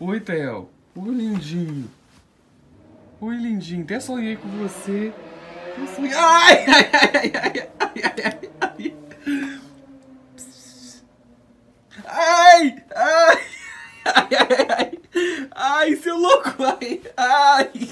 Oi, Theo. Oi, lindinho. Oi, lindinho. Até sonhei com você. Eu sonhei... Ai, ai, ai, ai, ai, ai, ai, ai. Ai, ai, ai, ai, ai, ai, seu louco, ai, ai.